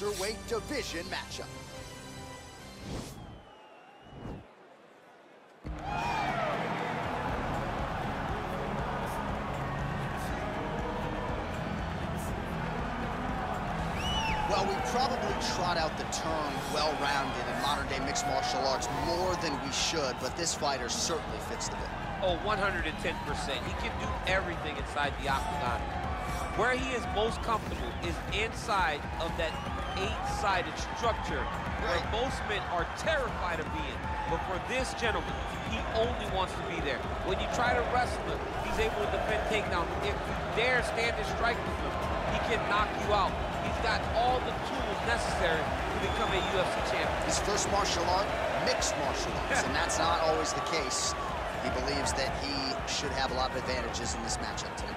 welterweight division matchup. Well, we probably trot out the term well-rounded in modern-day mixed martial arts more than we should, but this fighter certainly fits the bill. Oh, 110%. He can do everything inside the octagon. Where he is most comfortable is inside of that eight-sided structure where Right. most men are terrified of being. But for this gentleman, he only wants to be there. When you try to wrestle him, he's able to defend takedowns. If you dare stand and strike with him, he can knock you out. He's got all the tools necessary to become a UFC champion. His first martial art, mixed martial arts, and that's not always the case. He believes that he should have a lot of advantages in this matchup tonight.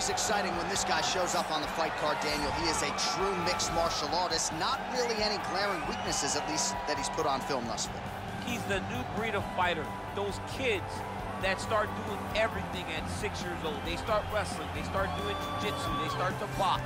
Always exciting when this guy shows up on the fight card, Daniel. He is a true mixed martial artist. Not really any glaring weaknesses, at least, that he's put on film thus far. He's the new breed of fighter. Those kids that start doing everything at six years old. They start wrestling, they start doing jiu-jitsu, they start to box.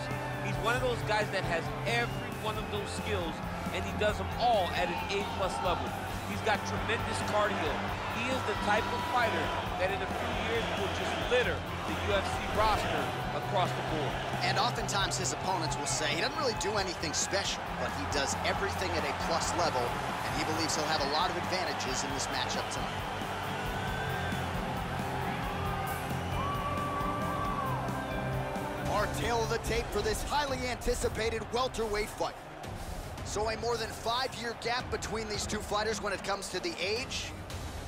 He's one of those guys that has every one of those skills, and he does them all at an A-plus level. He's got tremendous cardio. He is the type of fighter that in a few years will just litter the UFC roster across the board. And oftentimes his opponents will say he doesn't really do anything special, but he does everything at a plus level, and he believes he'll have a lot of advantages in this matchup tonight. Our tale of the tape for this highly anticipated welterweight fight. So a more than five-year gap between these two fighters when it comes to the age,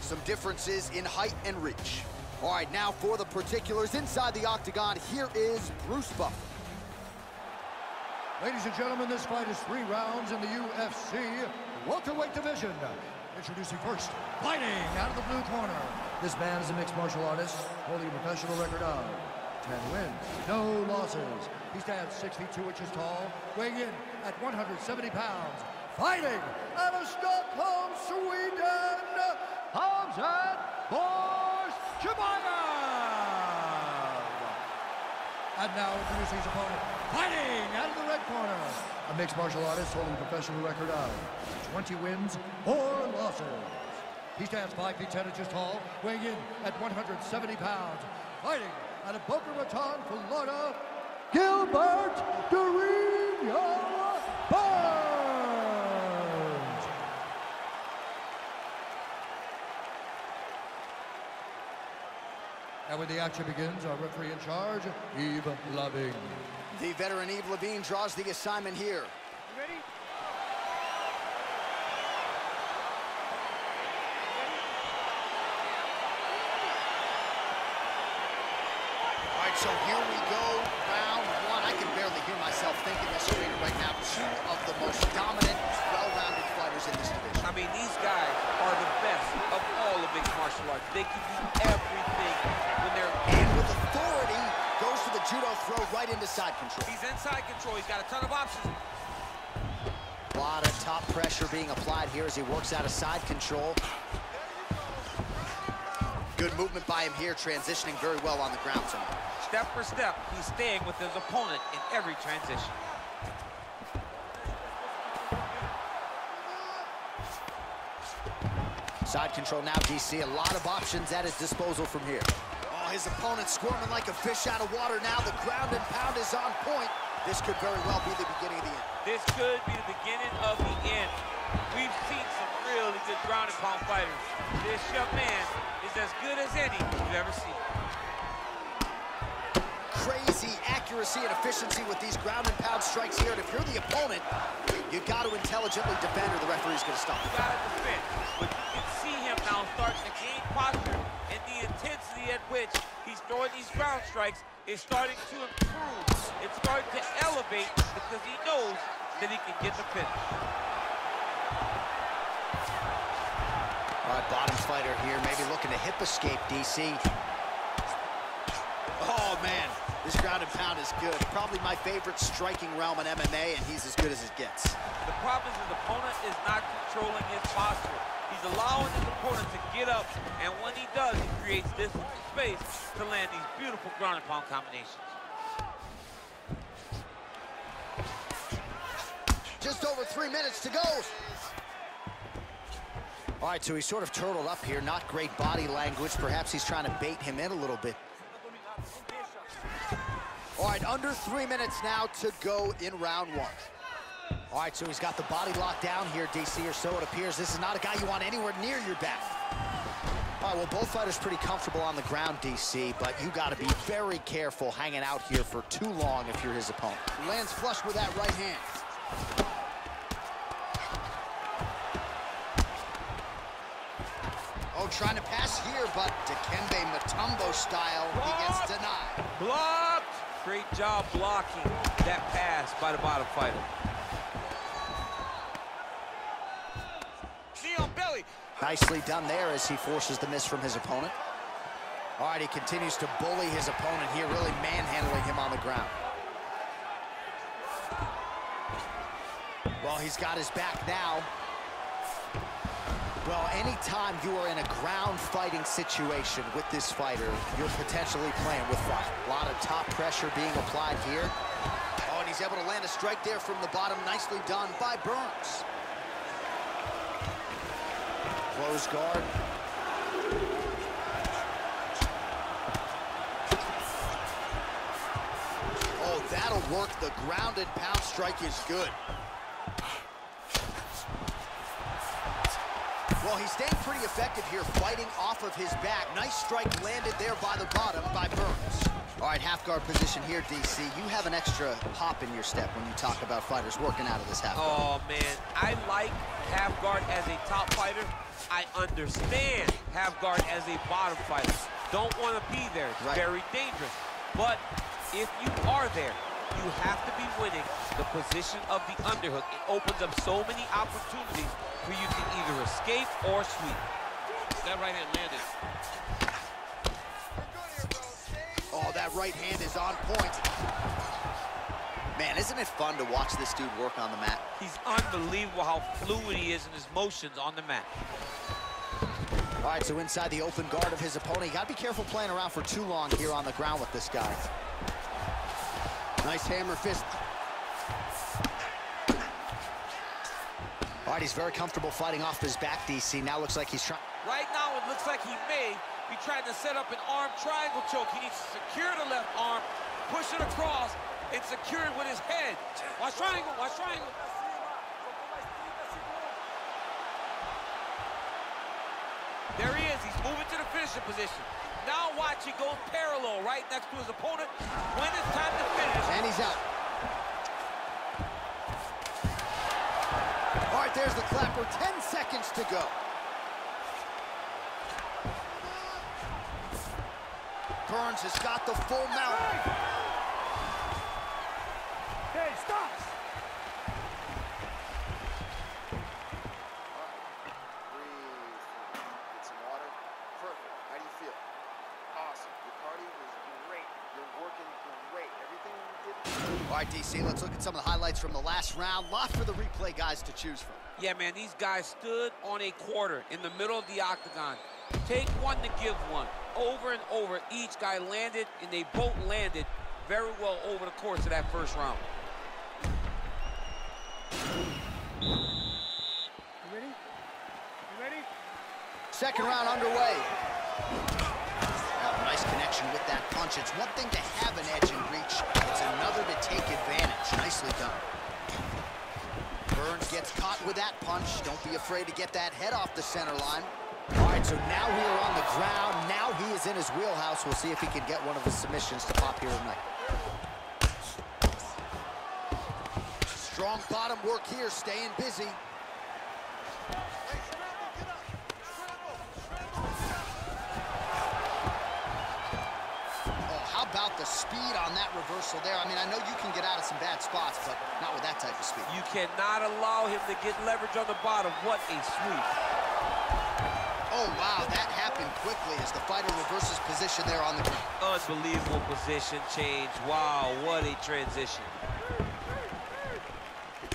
some differences in height and reach. All right, now for the particulars inside the octagon, here is Bruce Buffer. Ladies and gentlemen, this fight is three rounds in the UFC welterweight division. Introducing first, fighting out of the blue corner. This man is a mixed martial artist, holding a professional record of 10 wins, no losses. He stands 6 feet 2 inches tall, weighing in at 170 pounds. Fighting out of Stockholm, Sweden, Hamzat Borsjemayev. And now introducing his opponent, fighting out of the red corner. A mixed martial artist holding a professional record of 20 wins, 4 losses. He stands 5 feet 10 inches tall, weighing in at 170 pounds. Fighting out of Boca Raton, Florida, Gilbert Durinho Burns. And when the action begins, our referee in charge, Yves Lavigne. The veteran Yves Lavigne draws the assignment here. ready? All right, so here we go, round one. I can barely hear myself thinking this straight right now. Two of the most dominant, well-rounded fighters in this division. I mean, these guys are the best of all of mixed martial arts. They can do everything when they're And with authority, goes to the judo throw right into side control. He's inside control. He's got a ton of options. A lot of top pressure being applied here as he works out of side control. Good movement by him here, transitioning very well on the ground tonight. Step for step, he's staying with his opponent in every transition. Side control now, DC. A lot of options at his disposal from here. Oh, his opponent squirming like a fish out of water now. The ground and pound is on point. This could very well be the beginning of the end. This could be the beginning of the end. We've seen some really good ground and pound fighters. This young man is as good as any you've ever seen. Crazy accuracy and efficiency with these ground and pound strikes here. And if you're the opponent, you've got to intelligently defend or the referee's going to stop. You gotta defend. But you can see him now starting to gain posture and the intensity at which he's throwing these ground strikes is starting to improve. It's starting to elevate because he knows that he can get the finish. All right, bottom fighter here, maybe looking to hip escape, DC. Oh, man, this ground and pound is good. Probably my favorite striking realm in MMA, and he's as good as it gets. The problem is his opponent is not controlling his posture. He's allowing his opponent to get up, and when he does, he creates and space to land these beautiful ground and pound combinations. Just over three minutes to go. All right, so he's sort of turtled up here. Not great body language. Perhaps he's trying to bait him in a little bit. All right, under three minutes now to go in round one. All right, so he's got the body locked down here, DC, or so it appears. This is not a guy you want anywhere near your back. All right, well, both fighters pretty comfortable on the ground, DC, but you got to be very careful hanging out here for too long if you're his opponent. Lands flush with that right hand. Oh, trying to pass here, but Dikembe Mutombo style, he gets denied. Blocked! Great job blocking that pass by the bottom fighter. Nicely done there as he forces the miss from his opponent. All right, he continues to bully his opponent here, really manhandling him on the ground. Well, he's got his back now. Well, anytime you are in a ground fighting situation with this fighter, you're potentially playing with fire. A lot of top pressure being applied here. Oh, and he's able to land a strike there from the bottom. Nicely done by Burns. Close guard. Oh, that'll work. The grounded pound strike is good. Well, he's staying pretty effective here, fighting off of his back. Nice strike landed there by the bottom by Burns. All right, half guard position here, DC. You have an extra hop in your step when you talk about fighters working out of this half guard. Oh, man. I like half guard as a top fighter. I understand half guard as a bottom fighter. Don't want to be there. It's right. very dangerous. But if you are there, you have to be winning the position of the underhook. It opens up so many opportunities for you to either escape or sweep. That right hand landed. Right hand is on point. Man, isn't it fun to watch this dude work on the mat? He's unbelievable how fluid he is in his motions on the mat. All right, so inside the open guard of his opponent. You got to be careful playing around for too long here on the ground with this guy. Nice hammer fist. All right, he's very comfortable fighting off his back, DC. Now looks like he's trying. Right now, looks like he may be trying to set up an arm triangle choke. He needs to secure the left arm, push it across, and secure it with his head. Watch triangle, watch triangle. There he is. He's moving to the finishing position. Now watch, he goes parallel right next to his opponent. When it's time to finish. And he's out. All right, there's the clapper. 10 seconds to go. Burns has got the full mount. Hey, stop! All right, DC, let's look at some of the highlights from the last round. Lot for the replay guys to choose from. Yeah, man, these guys stood on a quarter in the middle of the octagon. Take one to give one. Over and over, each guy landed, and they both landed very well over the course of that first round. You ready? You ready? Second round underway. Oh, nice connection with that punch. It's one thing to have an edge and reach. It's another to take advantage. Nicely done. Burns gets caught with that punch. Don't be afraid to get that head off the center line. So now we are on the ground. Now he is in his wheelhouse. We'll see if he can get one of his submissions to pop here tonight. Strong bottom work here, staying busy. Oh, how about the speed on that reversal there. I mean, I know you can get out of some bad spots, but not with that type of speed. You cannot allow him to get leverage on the bottom. What a sweep. Oh, wow, that happened quickly as the fighter reverses position there on the ground. Unbelievable position change. Wow, what a transition.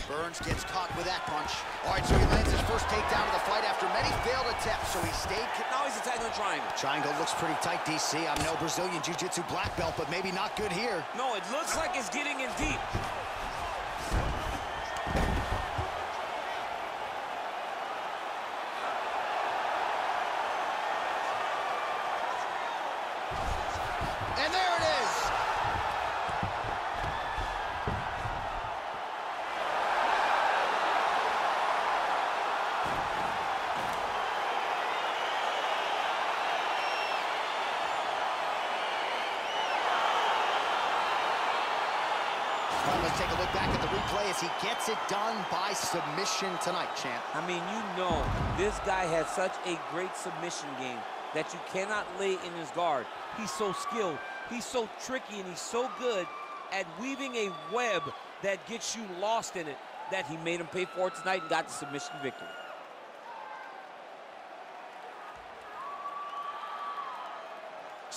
Burns gets caught with that punch. All right, so he lands his first takedown of the fight after many failed attempts, so he stayed... Now he's attacking the triangle. Triangle looks pretty tight, DC. I'm no Brazilian Jiu-Jitsu black belt, but maybe not good here. No, it looks like it's getting in deep. And there it is! Right, let's take a look back at the replay as he gets it done by submission tonight, champ. I mean, you know, this guy has such a great submission game that you cannot lay in his guard. He's so skilled, he's so tricky, and he's so good at weaving a web that gets you lost in it that he made him pay for it tonight and got the submission victory.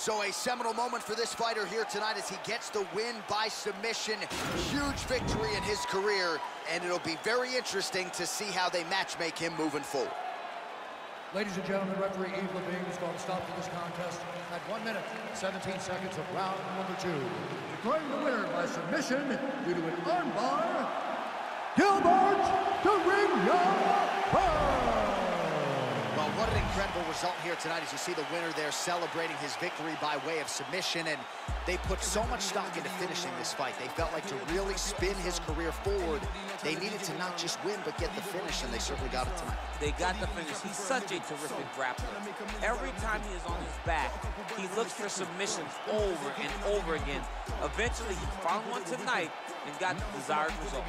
So a seminal moment for this fighter here tonight as he gets the win by submission. Huge victory in his career, and it'll be very interesting to see how they matchmake him moving forward. Ladies and gentlemen, referee Yves Lavigne is going to stop to this contest at 1 minute, 17 seconds of round number two. Declaring the winner by submission due to an armbar, Gilbert Burns! Well, what an incredible result here tonight as you see the winner there celebrating his victory by way of submission, and they put so much stock into finishing this fight. They felt like to really spin his career forward, they needed to not just win, but get the finish, and they certainly got it tonight. They got the finish. He's such a terrific grappler. Every time he is on his back, he looks for submissions over and over again. Eventually, he found one tonight and got the desired result.